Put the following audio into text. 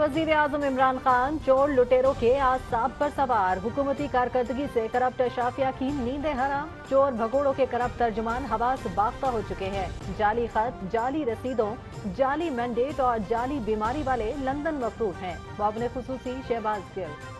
वज़ीर आज़म इमरान खान चोर लुटेरों के आसाब पर सवार। हुकूमती कारकर्दगी से करप्ट अशाफिया की नींदें हराम। चोर भगोड़ों के करप्ट तर्जुमान हवास बाख्ता हो चुके हैं। जाली खत, जाली रसीदों, जाली मैंडेट और जाली बीमारी वाले लंदन मफरूफ हैं। वाबन खसूसी शहबाज गिल।